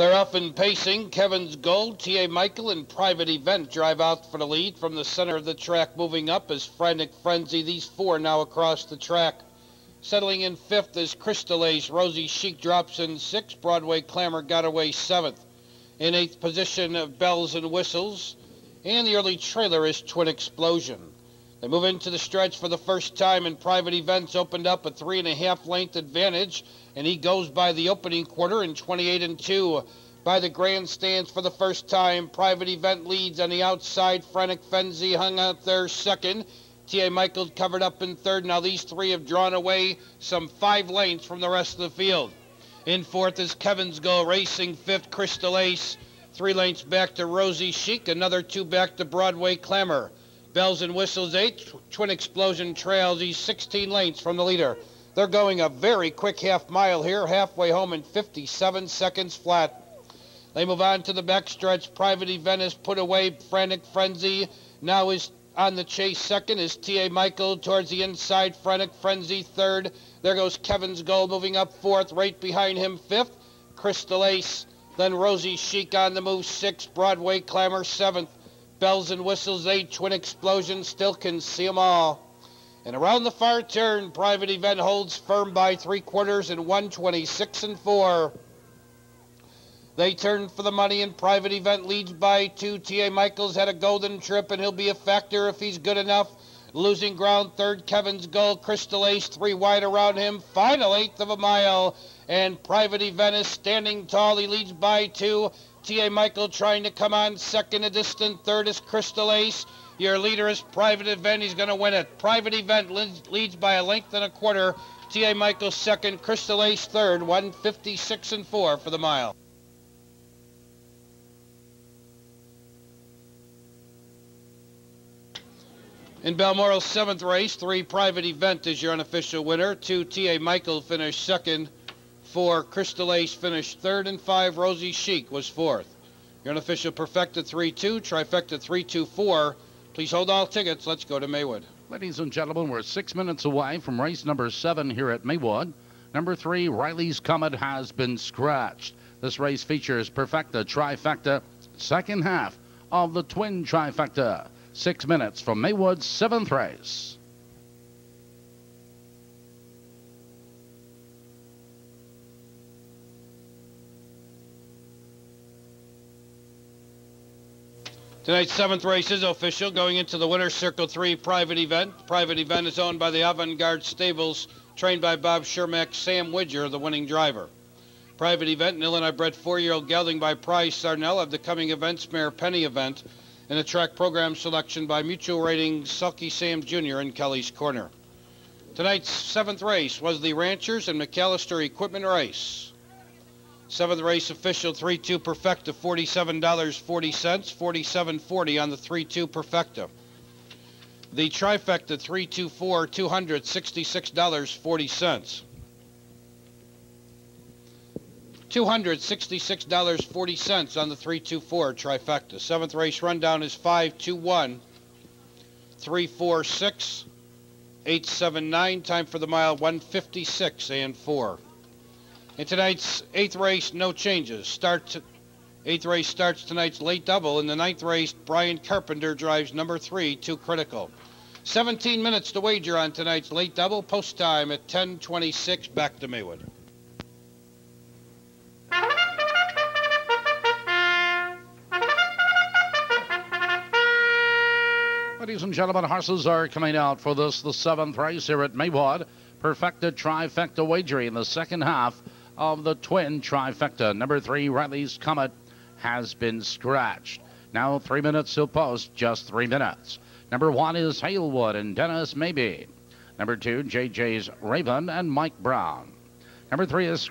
They're off and pacing. Kevin's Gold, T.A. Michael, and Private Event drive out for the lead from the center of the track, moving up as Frantic Frenzy. These four now across the track. Settling in fifth is Crystal Ace. Rosie Chic drops in sixth. Broadway Clamor got away seventh. In eighth position, of Bells and Whistles. And the early trailer is Twin Explosion. They move into the stretch for the first time, and Private Events opened up a three and a half length advantage, and he goes by the opening quarter in 28 and 2. By the grandstands for the first time, Private Event leads on the outside. Frantic Frenzy hung out there second. T.A. Michael covered up in third. Now these three have drawn away some five lengths from the rest of the field. In fourth is Kevin's Goal Racing, fifth Crystal Ace. Three lengths back to Rosie Chic, another two back to Broadway Clamor. Bells and Whistles 8, Twin Explosion trails. He's 16 lengths from the leader. They're going a very quick half mile here, halfway home in 57 seconds flat. They move on to the backstretch. Private Event is put away. Frantic Frenzy now is on the chase second is T.A. Michael towards the inside. Frantic Frenzy third. There goes Kevin's Goal moving up fourth. Right behind him fifth. Crystal Ace. Then Rosie Chic on the move sixth. Broadway Clamor seventh. Bells and whistles, eight twin explosions, still can see 'em all. And around the far turn, Private Event holds firm by three quarters and 126 and four. They turn for the money, and Private Event leads by two. T.A. Michaels had a golden trip, and he'll be a factor if he's good enough. Losing ground, third, Kevin's Goal. Crystal Ace, three wide around him. Final eighth of a mile. And Private Event is standing tall. He leads by two. T.A. Michael trying to come on second, a distant third is Crystal Ace. Your leader is Private Event. He's going to win it. Private Event leads by a length and a quarter. T.A. Michael second, Crystal Ace third, 156 and 4 for the mile. In Balmoral's seventh race, three Private Event is your unofficial winner. Two T.A. Michael finished second. Four, Crystal Ace finished third, and five, Rosie Chic was fourth. Your unofficial perfecta 3-2, trifecta 3-2-4. Please hold all tickets. Let's go to Maywood. Ladies and gentlemen, we're six minutes away from race number seven here at Maywood. Number three, Riley's Comet has been scratched. This race features perfecta, trifecta, second half of the twin trifecta. Six minutes from Maywood's seventh race. Tonight's seventh race is official, going into the winner's circle three private event. Private event is owned by the Avant-Garde Stables, trained by Bob Shermack, Sam Widger, the winning driver. Private event, an Illinois bred four-year-old gelding by Price Sarnell of the coming events mare Penny event, and a track program selection by Mutual Ratings Sulky Sam Jr. in Kelly's Corner. Tonight's seventh race was the Ranchers and McAllister Equipment Race. Seventh race official 3-2 Perfecta, $47.40, 47.40 on the 3-2 Perfecta. The trifecta 324, $266.40. $266.40 on the 324 trifecta. Seventh race rundown is 521, 346, 879. Time for the mile 156 and 4. In tonight's eighth race, no changes. Eighth race starts tonight's late double. In the ninth race, Brian Carpenter drives number three, too critical. 17 minutes to wager on tonight's late double. Post time at 10:26. Back to Maywood. Ladies and gentlemen, horses are coming out for this, the seventh race here at Maywood. Perfecta trifecta wagering in the second half of the twin trifecta. Number three, Riley's Comet, has been scratched. Now three minutes to post, just three minutes. Number one is Halewood and Dennis Maybe. Number two, JJ's Raven and Mike Brown. Number three is